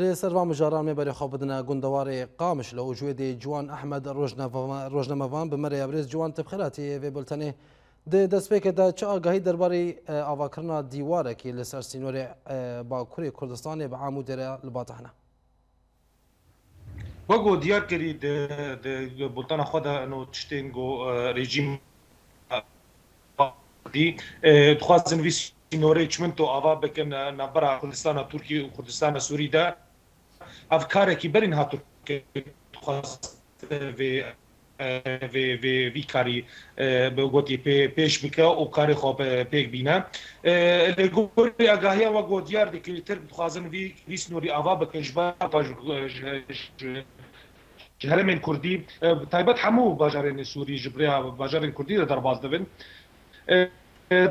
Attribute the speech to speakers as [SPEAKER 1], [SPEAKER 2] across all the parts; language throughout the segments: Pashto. [SPEAKER 1] لە سەرربام ژارانێ بەرێخوا بدنە گوندەواری قامش لە ئۆژێدی جوان ئەحمد ڕۆژنەمەوان بمەرە یابرێز جوان تبخراتی وێ بلتەنێ دەستپێکەدا چ ئاگاهی دەربارەی ئاواکردنا دیوارێکی لەسەر سینۆری باکووری کوردستانی بە عام و دەرە لەباتەحە.
[SPEAKER 2] وەگۆ دیارکردی بولتانە خۆدا تشتێن گۆ ڕێژیم دی دخوازن ویسی نورەی چمن و ئاوا بکەن نەبرا کوردستانە تورکی و کوردستانە سووریدا ئەف کارێکی بەرین هاتووی کاری بگوتی پێش بکە و کاری خۆ پێک بینە لەگوری ئەگاهەیە وە گۆدیار دەکەیتر بخوازن وی سنووری ئاوا بکەشبا هەرمێن کوردی تایبەت هەموو باژارێن سووری ژبریا باژارێن کوردی دە دەرباز دەبن.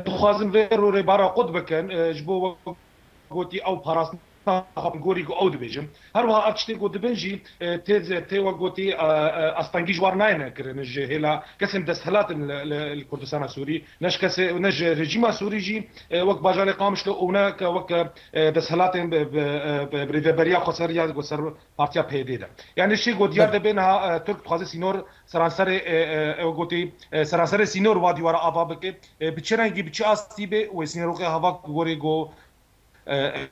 [SPEAKER 2] تخازن فير وريبارا قطبك جبو قوتي او براس تاخم ګوري کو او د بجم هر وه اټشتي کو د بنجي تیز ته و ګوتي استنګي جوار نه نه کرن جهلا قسم تسهيلات الكردستان السوري نش كس نج رجيم سوري جي وك باجان قامش له هناك وك تسهيلات بريفبريا خسريا کو سر پارتیا پیدا ده یعنی شي ګوتیا د بینها ترک خوازه سینور سرانسر او ګوتي سرانسر سینور وادي ورا ابا بک بچرنګي بچ استي به و سینور هوا ګوري ګو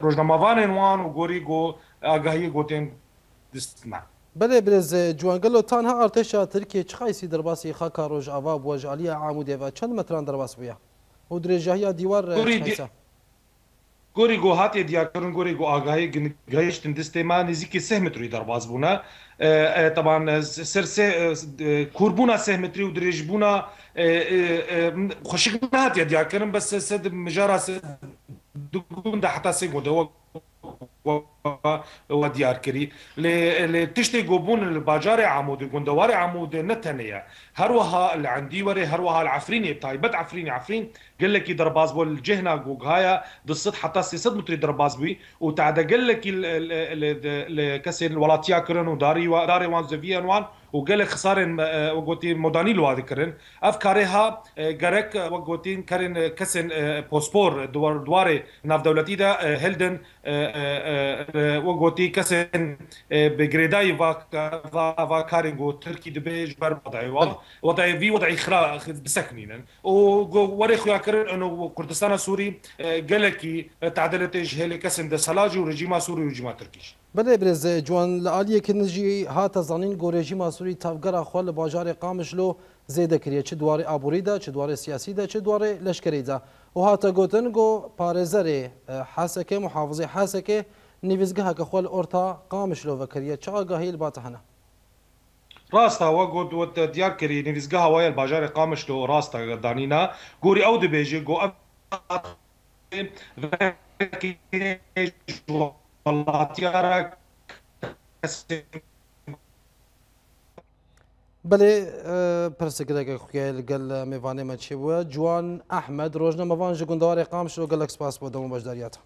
[SPEAKER 2] ڕۆژنامەوانێن وان و گۆری گۆ ئاگاهی گotên دستمان.
[SPEAKER 1] Belê bilez ciwangelo ha artêşa Tirkiye çixaysî derbasî xaka rojava bu jaliya amûdê ve çend metran derbas bûye û dirêjahiya dîwar
[SPEAKER 2] Gorî got hatiye diyakirin gorî got agahê gehiştin distêma nêzîkî seh metrî derbas bûne taban ser kurbûna seh metrî û dirêjbûna xşik hatiye diyakirin be se se mijara الجون ده حطها سجن ده هو وديار كري ل لتشتي جوبون الباجاري عمود الجندواري عمود نتنيا هروها اللي عندي وري هروها العفريني بتاعي بد عفرين عفرين قال لك درباز بول الجهنا جوجايا دصت حتى سيسد متري درباز بي وتعدى قال لك ال ال ال ال كسر الولاتيا كرن وداري وداري وان زفيا وان وقال خسارن اه، وقوتين مداني لواد كرن افكارها غرك اه، وقوتين كرن كسن اه، بوسبور دوار دواري ناف دولتي دا هلدن او گوتی کەسێن بگرێدایی ڤاکارێنگۆ ترکی دەبێژ بەر بەدایوەڵ وەدایوی وەدای خرا بسەکنینن ئەو وەرە خویاکردن و کوردستانە سووری گەلێکی تعدلێتێژ هێلێ کەسن دەسەلاج و ڕژیما سووری و جیما
[SPEAKER 1] ترکیش بەدەی برێز جوان لە عالیەکی نژی هاتە زانین گۆرێژی ماسووری تاافگەرا خۆ لە باژارێ قامشلۆ زێدەکرێت چ دوارێ ئابوووریدا چ دوارێ سیاسیدا چ دوارێ لەشکریدا و هاتە گوتن گۆ پارێزەرێ حەسەکە محافظی حەسەکە nivizgeheke xwe li orta qamişlova kiriye çi agahiyê li bate hene
[SPEAKER 2] ڕاستە وە گوت وت دیارکردی نویزگە هەوایە باژارێ قامشتەوە ڕاستە دانینا گۆری ئەو دەبێژێ گۆ وڵاتیارە
[SPEAKER 1] بلێ پرسەگرێکی خوکیل گەل میوانێمە چێوە جوان ئەحمد ڕۆژنەمەوان ji گوندوارێ قامش و گەلک سپاس بۆ دەمە بەشداریاتە